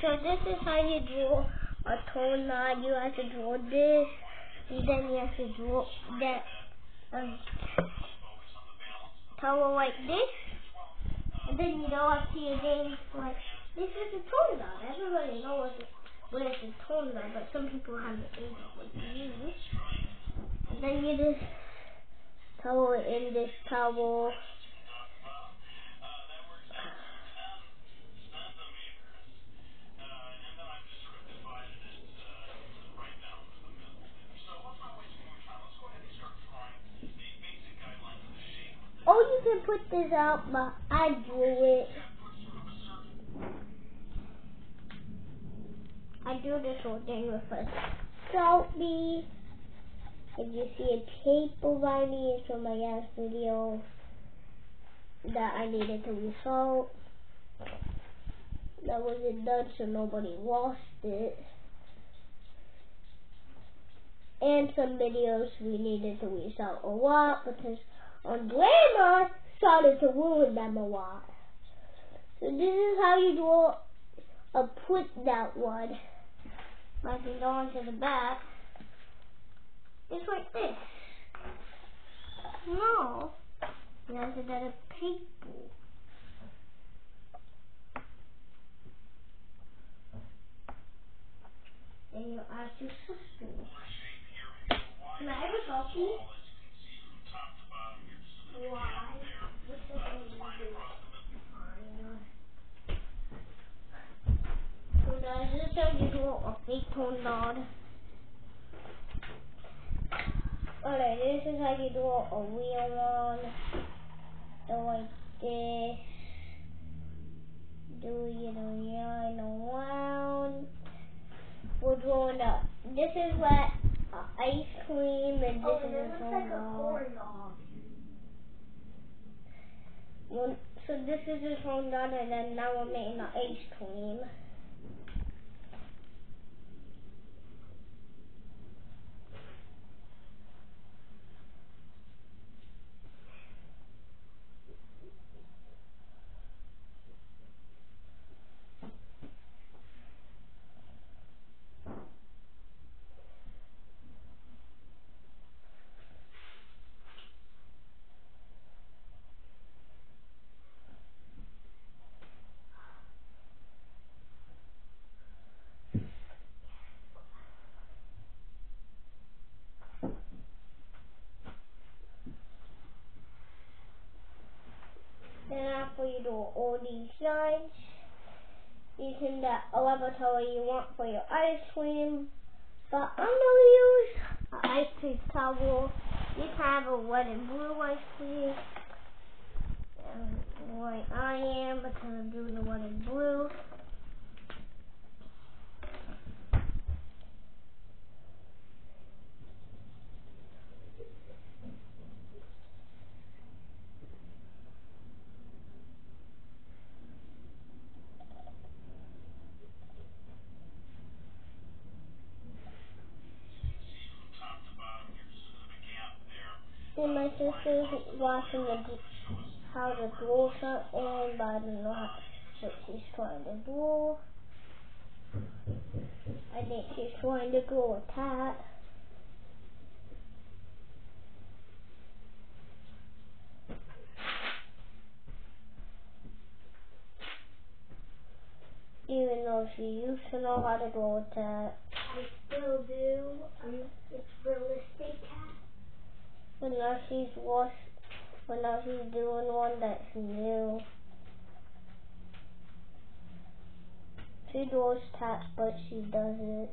So this is how you draw a tone line. You have to draw this, and then you have to draw that um, towel like this, and then you go up to your name like this is a tone line. Everybody knows what it's a tone line, but some people haven't figured out what use. And then you just towel in this towel. Put this out, but I drew it. I drew this whole thing with a selfie. If you see a tape behind me, it's from my last video that I needed to result. That wasn't done so nobody lost it. And some videos we needed to result a lot because on Grandma started to ruin them a lot. So this is how you draw a put that one. I can go onto the back. It's like this. No. You have to get a paper. Then you ask your sister. Can I have a selfie? Why? So guys, this is how you draw a fake tone dot. Alright, this is how you draw a real one. So like this. Do you know around. We're drawing up. This is what uh, ice cream and this Oh, is a looks like a corn dog. So this is a tone dot and then now we're making the ice cream. After you do all these signs. you can get whatever color you want for your ice cream. But I'm gonna use an ice cream towel. You can have a red and blue ice cream. And like I am because I'm doing the red and blue. Then my sister's watching the how to draw something, but I don't know how, she's trying to draw. I think she's trying to draw a cat. Even though she used to know how to draw a cat. I still do. Um, it's realistic cat. But now she's lost, but now she's doing one that's new. She draws cats, but she doesn't.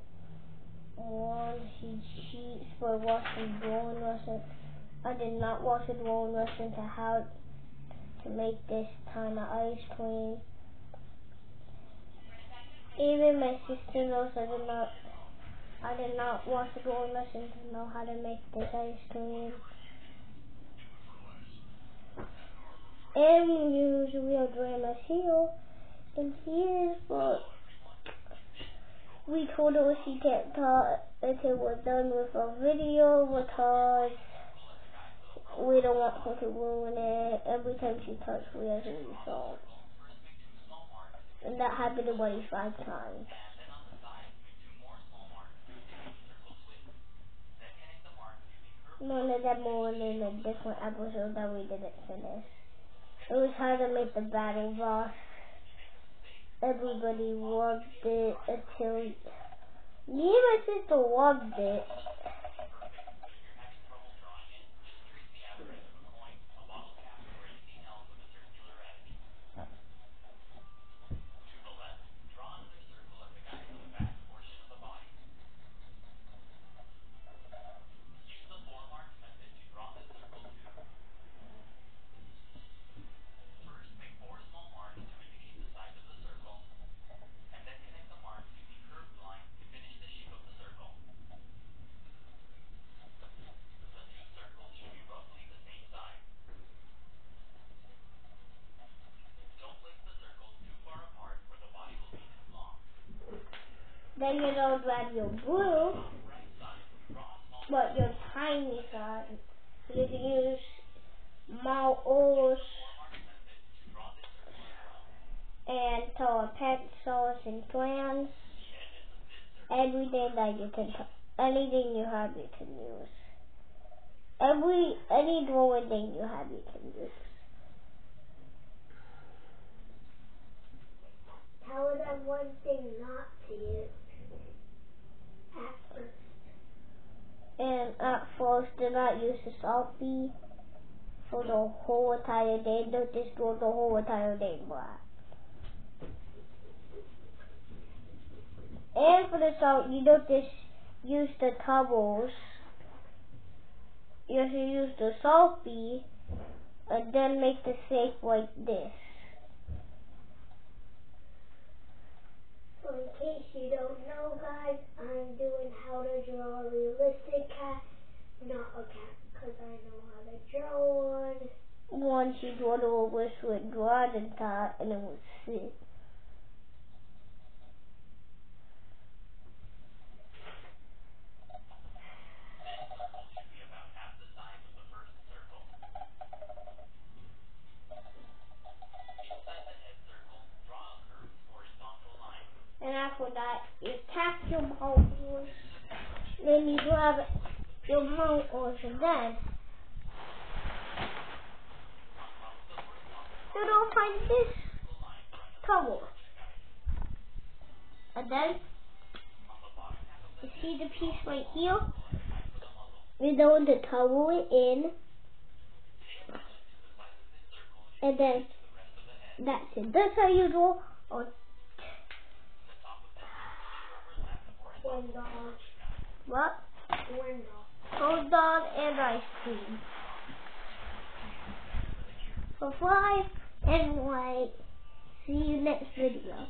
One, she cheats for watching drawing lessons. I did not watch a drawing lesson to how to make this kind of ice cream. Even my sister knows I did not. I did not watch a drawing lesson to know how to make this ice cream. And use real grandma's heel and here's what we told her she can't talk until we're done with our video because we don't want her to ruin it. Every time she touches we have to resolve. And that happened 25 times. One of them were in a different episode that we didn't finish. It was hard to make the battle boss. Everybody loved it until me and my sister loved it. Then you don't grab your blue, but your tiny side. You can use Mal'os and Telepesos and clans. Everything that you can, anything you have, you can use. Every any drawing thing you have, you can use. Tell them one thing not to use. At first. And at first, do not use the salty for the whole entire day. Don't just go the whole entire day black. And for the salt, you don't just use the towels. You have to use the salty and then make the shape like this. So in case you don't know, guys, I'm doing how to draw a realistic cat, not a cat, because I know how to draw one. Once you draw the wish with dragon top and it will sit. You tap your mouse. Then you grab your and then you don't find this towel. And then you see the piece right here? Know the towel it in. And then that's it. That's how you draw a Window. what? Window. Cold dog and ice cream. For five and white. See you next video.